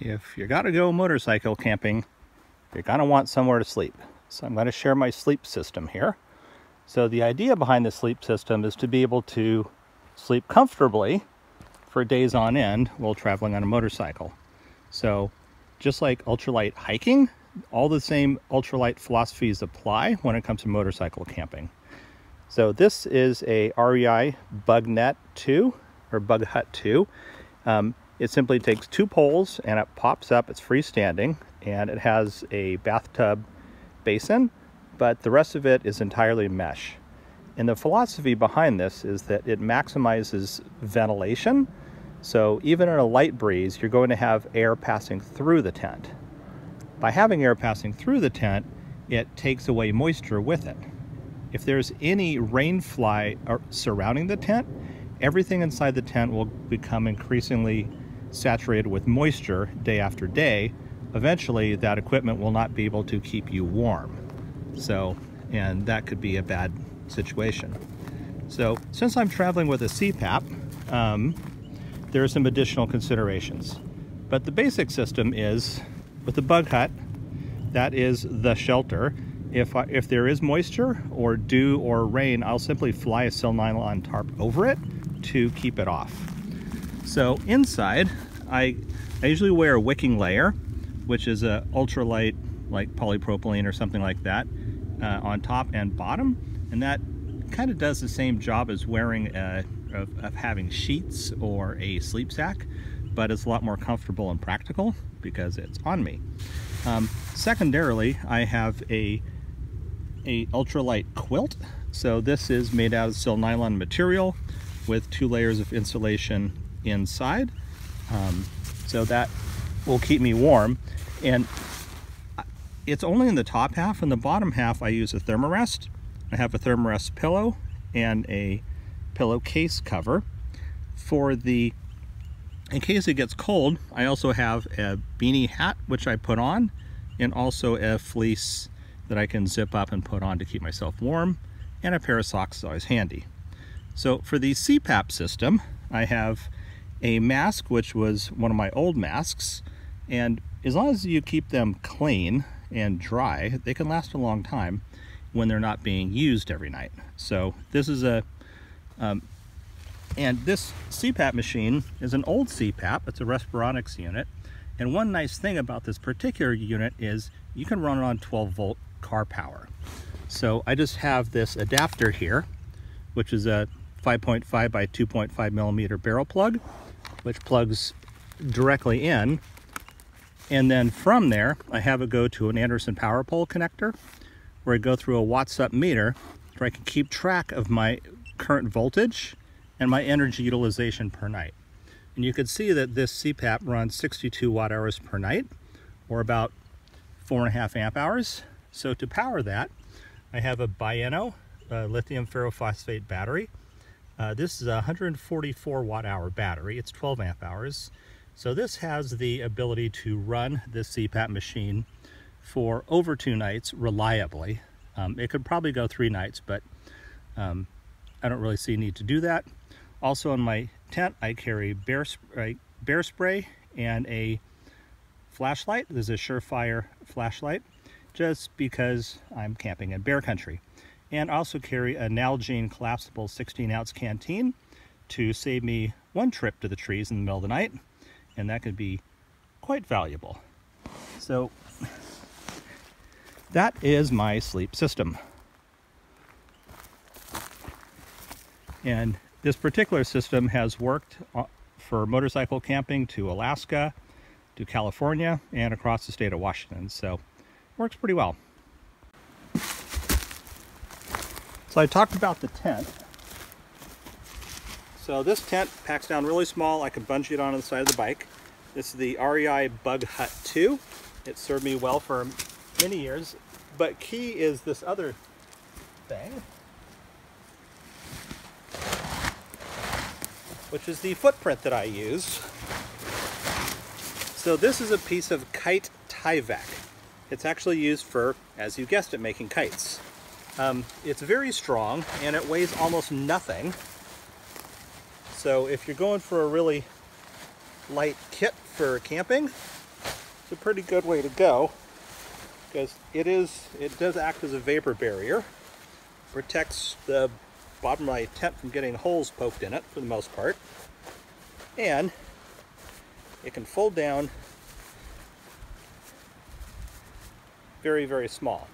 if you're gonna go motorcycle camping, you're gonna want somewhere to sleep. So I'm gonna share my sleep system here. So the idea behind the sleep system is to be able to sleep comfortably for days on end while traveling on a motorcycle. So just like ultralight hiking, all the same ultralight philosophies apply when it comes to motorcycle camping. So this is a REI BugNet 2 or Bug Hut 2. Um, it simply takes two poles and it pops up, it's freestanding, and it has a bathtub basin, but the rest of it is entirely mesh. And the philosophy behind this is that it maximizes ventilation. So even in a light breeze, you're going to have air passing through the tent. By having air passing through the tent, it takes away moisture with it. If there's any rain fly uh, surrounding the tent, everything inside the tent will become increasingly saturated with moisture day after day, eventually that equipment will not be able to keep you warm. So, and that could be a bad situation. So since I'm traveling with a CPAP, um, there are some additional considerations. But the basic system is with the bug hut, that is the shelter. If, I, if there is moisture or dew or rain, I'll simply fly a sil nylon tarp over it to keep it off. So inside, I, I usually wear a wicking layer, which is a ultralight like polypropylene or something like that uh, on top and bottom. And that kind of does the same job as wearing a, of, of having sheets or a sleep sack, but it's a lot more comfortable and practical because it's on me. Um, secondarily, I have a, a ultralight quilt. So this is made out of sil nylon material with two layers of insulation inside. Um, so that will keep me warm. And it's only in the top half. In the bottom half, I use a thermarest. I have a thermarest pillow and a pillowcase cover. For the, in case it gets cold, I also have a beanie hat, which I put on, and also a fleece that I can zip up and put on to keep myself warm, and a pair of socks is always handy. So for the CPAP system, I have a mask, which was one of my old masks, and as long as you keep them clean and dry, they can last a long time when they're not being used every night. So this is a, um, and this CPAP machine is an old CPAP, it's a Respironics unit, and one nice thing about this particular unit is you can run it on 12 volt car power. So I just have this adapter here, which is a 5.5 by 2.5 millimeter barrel plug, which plugs directly in. And then from there, I have it go to an Anderson power pole connector, where I go through a WattsUp meter, where I can keep track of my current voltage and my energy utilization per night. And you can see that this CPAP runs 62 watt hours per night, or about four and a half amp hours. So to power that, I have a Bioenno uh, lithium ferrophosphate battery uh, this is a 144 watt hour battery. It's 12 amp hours. So this has the ability to run this CPAP machine for over two nights reliably. Um, it could probably go three nights, but um, I don't really see a need to do that. Also in my tent, I carry bear spray, bear spray and a flashlight. This is a Surefire flashlight, just because I'm camping in bear country and also carry a Nalgene collapsible 16 ounce canteen to save me one trip to the trees in the middle of the night and that could be quite valuable. So that is my sleep system. And this particular system has worked uh, for motorcycle camping to Alaska, to California, and across the state of Washington. So works pretty well. So I talked about the tent. So this tent packs down really small. I can bungee it onto the side of the bike. This is the REI Bug Hut 2. It served me well for many years. But key is this other thing, which is the footprint that I use. So this is a piece of kite Tyvek. It's actually used for, as you guessed it, making kites. Um, it's very strong and it weighs almost nothing. So if you're going for a really light kit for camping, it's a pretty good way to go because it is it does act as a vapor barrier. Protects the bottom of my tent from getting holes poked in it for the most part. And it can fold down very very small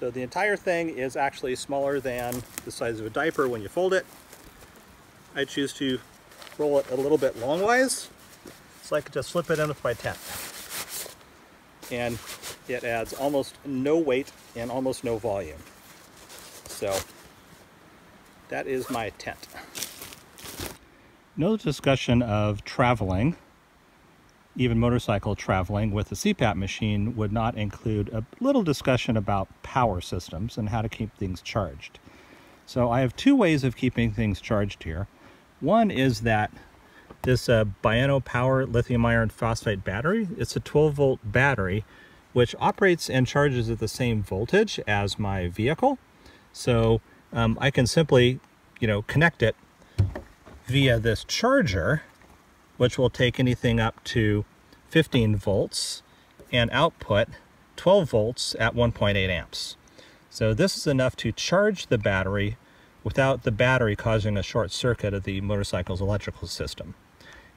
so the entire thing is actually smaller than the size of a diaper when you fold it I choose to roll it a little bit longwise so I could just slip it in with my tent. And it adds almost no weight and almost no volume. So that is my tent. No discussion of traveling, even motorcycle traveling with a CPAP machine would not include a little discussion about power systems and how to keep things charged. So I have two ways of keeping things charged here. One is that this uh, Bioenno Power lithium iron phosphate battery. It's a 12 volt battery which operates and charges at the same voltage as my vehicle. So um, I can simply, you know, connect it via this charger, which will take anything up to 15 volts and output 12 volts at 1.8 amps. So this is enough to charge the battery without the battery causing a short circuit of the motorcycle's electrical system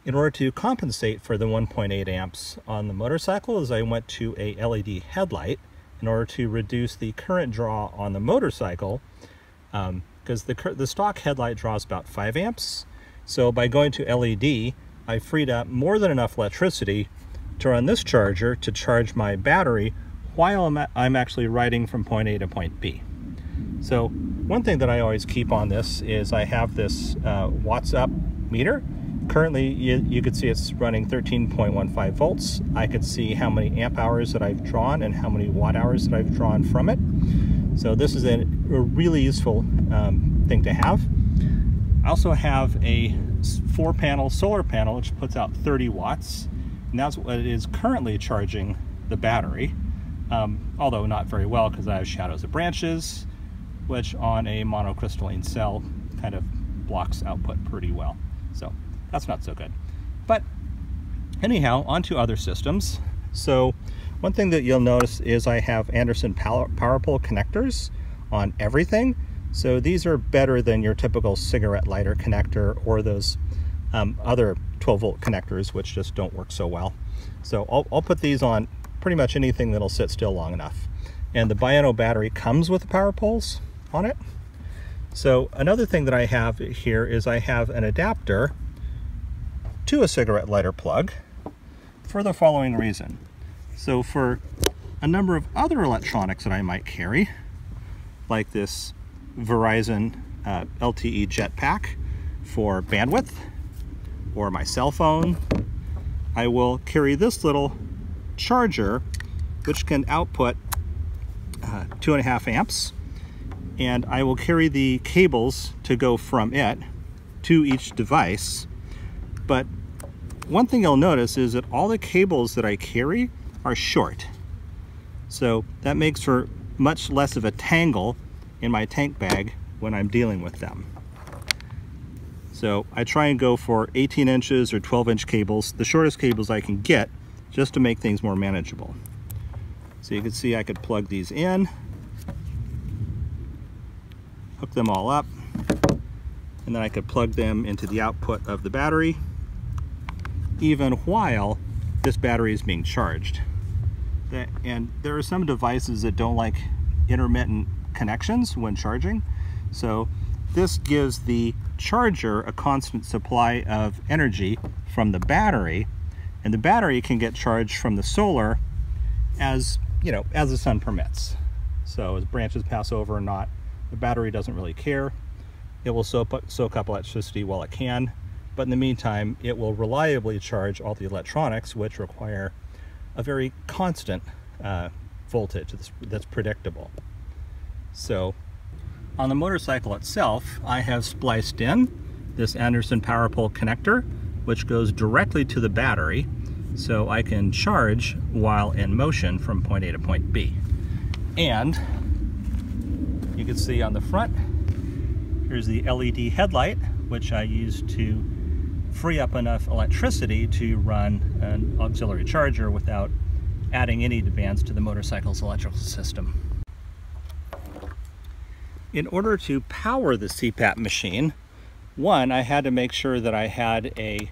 in order to compensate for the 1.8 amps on the motorcycle is I went to a LED headlight in order to reduce the current draw on the motorcycle because um, the, the stock headlight draws about 5 amps. So by going to LED, I freed up more than enough electricity to run this charger to charge my battery while I'm, I'm actually riding from point A to point B. So one thing that I always keep on this is I have this uh, WattsUp meter currently you, you could see it's running 13.15 volts. I could see how many amp hours that I've drawn and how many watt hours that I've drawn from it. So this is a, a really useful um, thing to have. I also have a four panel solar panel which puts out 30 watts and that's what is currently charging the battery. Um, although not very well because I have shadows of branches which on a monocrystalline cell kind of blocks output pretty well. So that's not so good. But anyhow, on to other systems. So one thing that you'll notice is I have Anderson power, pole connectors on everything. So these are better than your typical cigarette lighter connector or those um, other 12 volt connectors, which just don't work so well. So I'll, I'll put these on pretty much anything that'll sit still long enough. And the Bioenno battery comes with the power poles on it. So another thing that I have here is I have an adapter to a cigarette lighter plug for the following reason. So for a number of other electronics that I might carry, like this Verizon uh, LTE Jetpack for bandwidth, or my cell phone, I will carry this little charger which can output uh, two and a half amps and I will carry the cables to go from it to each device but one thing you'll notice is that all the cables that I carry are short. So that makes for much less of a tangle in my tank bag when I'm dealing with them. So I try and go for 18 inches or 12 inch cables, the shortest cables I can get, just to make things more manageable. So you can see I could plug these in, hook them all up, and then I could plug them into the output of the battery even while this battery is being charged. And there are some devices that don't like intermittent connections when charging. So this gives the charger a constant supply of energy from the battery and the battery can get charged from the solar as you know as the sun permits so as branches pass over or not the battery doesn't really care it will soak, soak up electricity while it can but in the meantime, it will reliably charge all the electronics, which require a very constant uh, voltage that's, that's predictable. So on the motorcycle itself, I have spliced in this Anderson power pole connector, which goes directly to the battery, so I can charge while in motion from point A to point B. And you can see on the front, here's the LED headlight, which I use to free up enough electricity to run an auxiliary charger without adding any demands to the motorcycle's electrical system. In order to power the CPAP machine, one, I had to make sure that I had a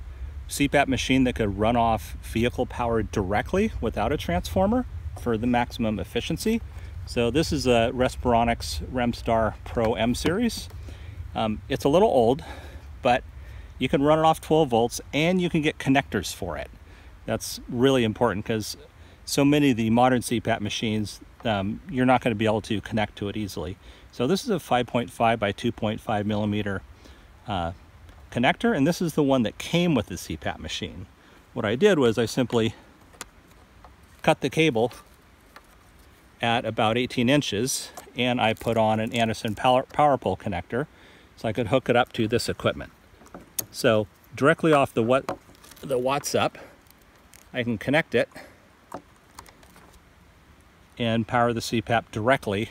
CPAP machine that could run off vehicle power directly without a transformer for the maximum efficiency. So this is a Respironics Remstar Pro M series. Um, it's a little old, but you can run it off 12 volts and you can get connectors for it. That's really important because so many of the modern CPAP machines, um, you're not going to be able to connect to it easily. So this is a 5.5 by 2.5 millimeter uh, connector, and this is the one that came with the CPAP machine. What I did was I simply cut the cable at about 18 inches, and I put on an Anderson power, power pole connector so I could hook it up to this equipment. So directly off the what the WattsUp, I can connect it and power the CPAP directly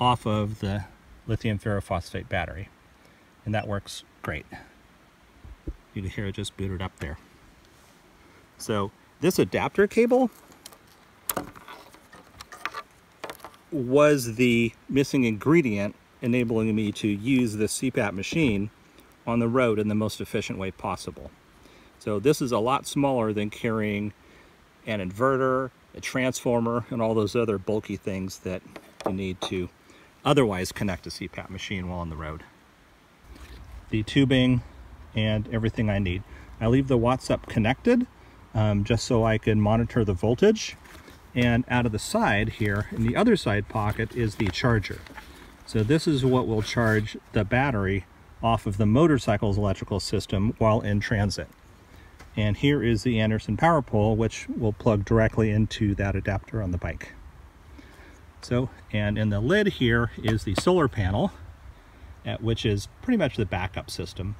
off of the lithium ferrophosphate battery. And that works great. You can hear it just booted up there. So this adapter cable was the missing ingredient enabling me to use the CPAP machine on the road in the most efficient way possible. So this is a lot smaller than carrying an inverter, a transformer, and all those other bulky things that you need to otherwise connect a CPAP machine while on the road. The tubing and everything I need. I leave the WattsUp connected um, just so I can monitor the voltage. And out of the side here, in the other side pocket, is the charger. So this is what will charge the battery off of the motorcycle's electrical system while in transit. And here is the Anderson power pole, which will plug directly into that adapter on the bike. So, and in the lid here is the solar panel, which is pretty much the backup system.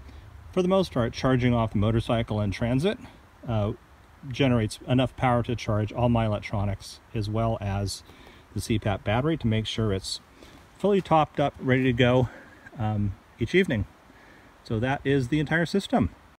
For the most part, charging off the motorcycle in transit uh, generates enough power to charge all my electronics as well as the CPAP battery to make sure it's fully topped up, ready to go um, each evening. So that is the entire system.